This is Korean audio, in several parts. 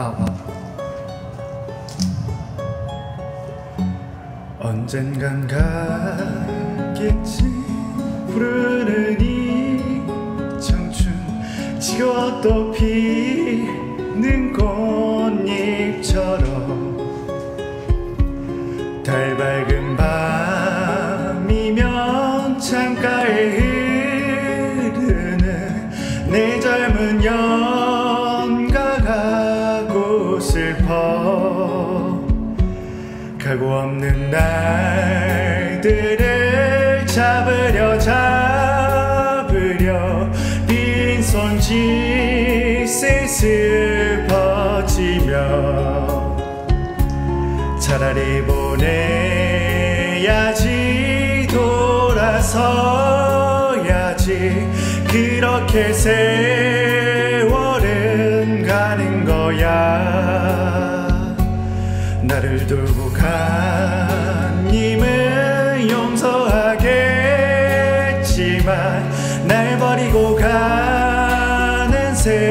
아, 아. 언젠간 가겠지 부르는 이 청춘 또 피는 꽃잎처럼 달 밝은 밤이면 창가에 흐르는 내 젊은 연가가 고 슬퍼 가고 없는 날들을 잡으려 잡으려. 빈손 짓을 슬퍼지며 차라리 보내야지 돌아서야지. 그렇게 세월은 가는 거야. 나를 두고 간 님을 용서하겠지만 날 버리고 가는 세월이야.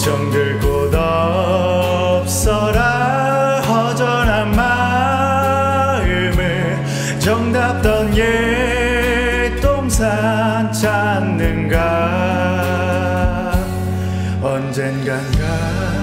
정들 곳 없어라. 허전한 마음을 정답 찾는가 언젠간가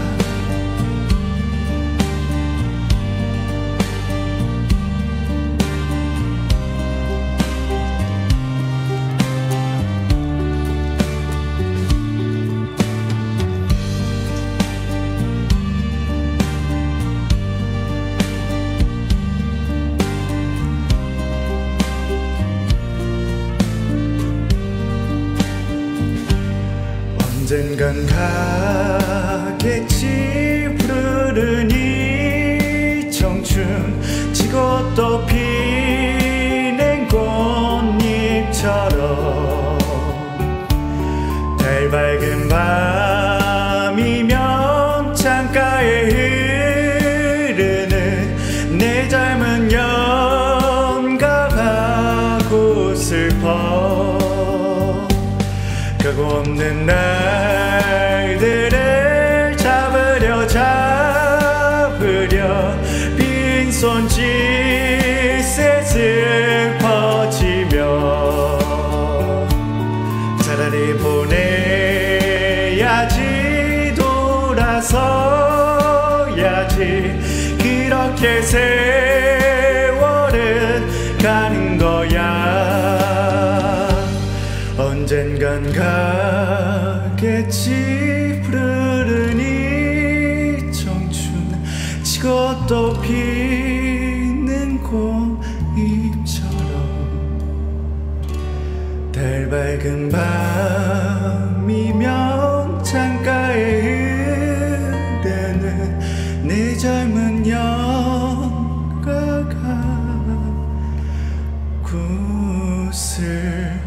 언젠간 가겠지 날들을 잡으려 잡으려 빈손 짓에 슬퍼지며 차라리 보내야지 돌아서야지 그렇게 세월은 가는 거야 언젠간 가겠지. 푸르른 이 청춘 지것도 피는 꽃잎처럼. 달 밝은 밤이면 창가에 흐르는 내 젊은 영가가 구슬